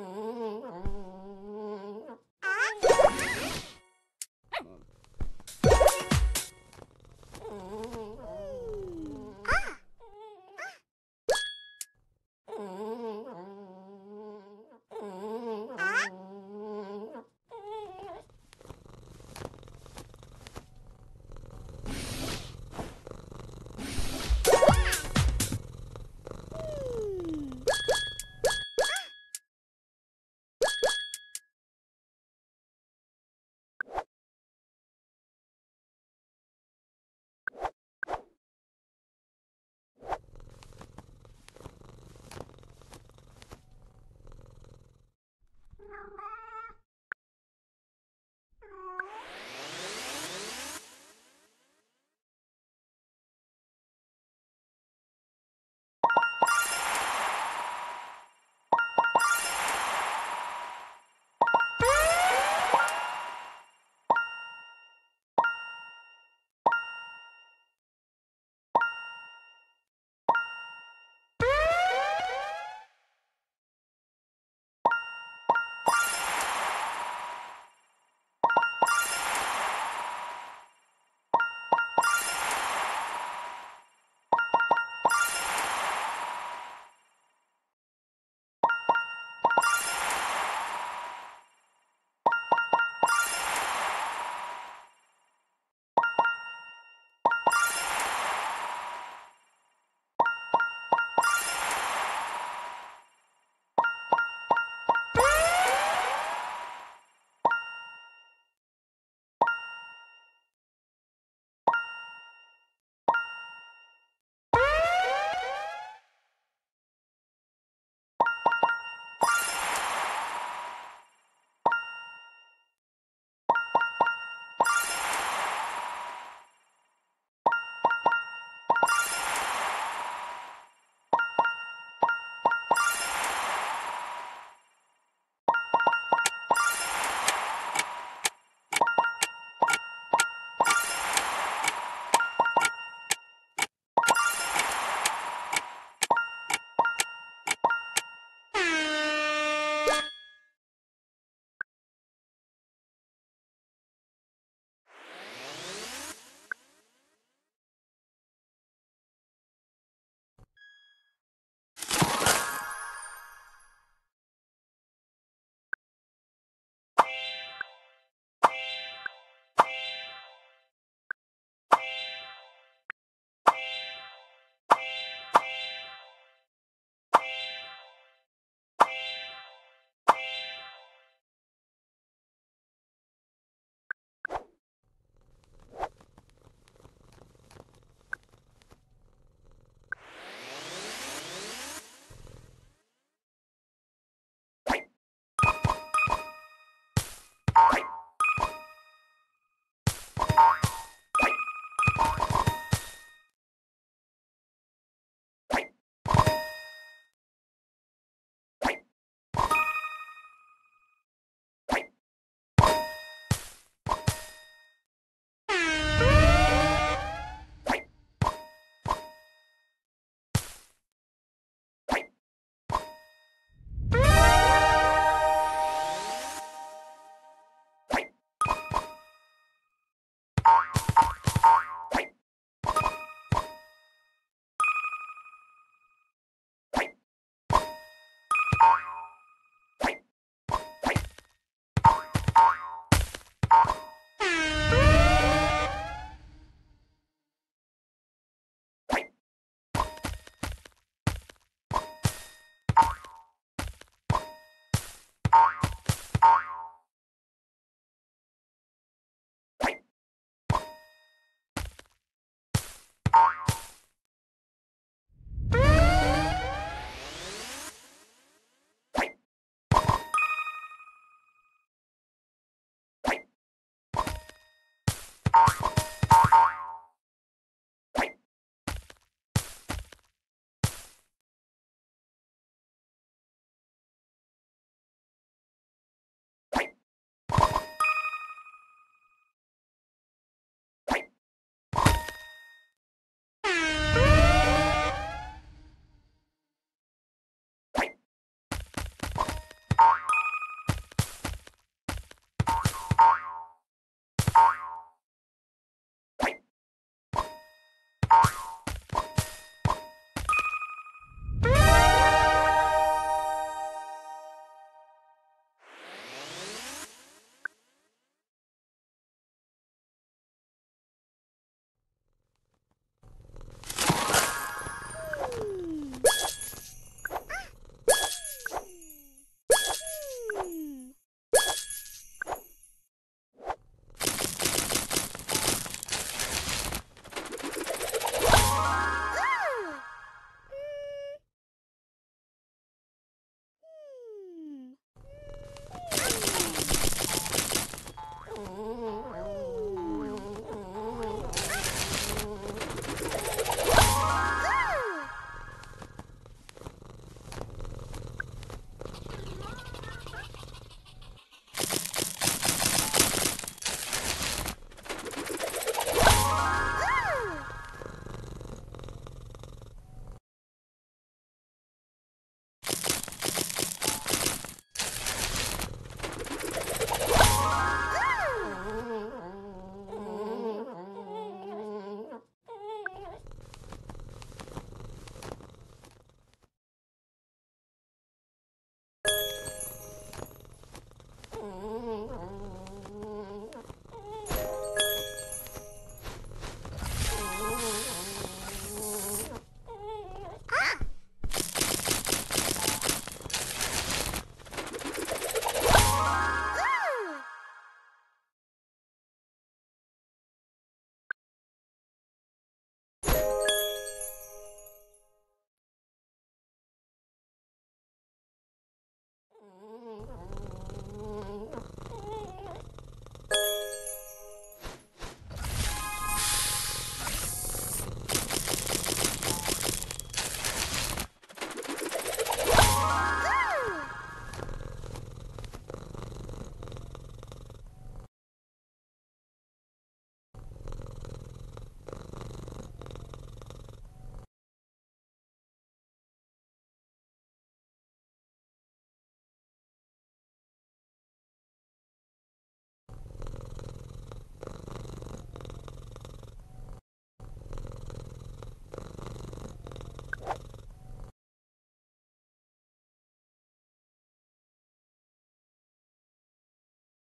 Mm.